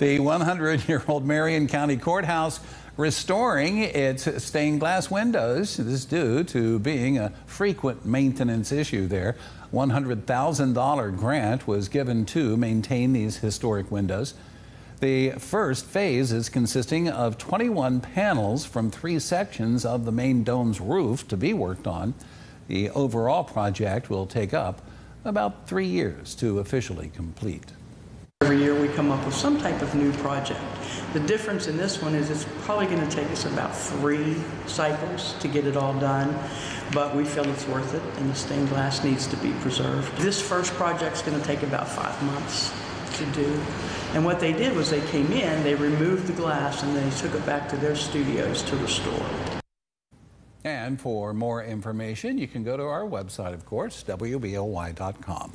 The 100 year old Marion County Courthouse restoring its stained glass windows. This is due to being a frequent maintenance issue there. $100,000 grant was given to maintain these historic windows. The first phase is consisting of 21 panels from three sections of the main dome's roof to be worked on. The overall project will take up about three years to officially complete. Every year we come up with some type of new project. The difference in this one is it's probably going to take us about three cycles to get it all done, but we feel it's worth it and the stained glass needs to be preserved. This first project's going to take about five months to do. And what they did was they came in, they removed the glass, and they took it back to their studios to restore. And for more information, you can go to our website, of course, WBOY.com.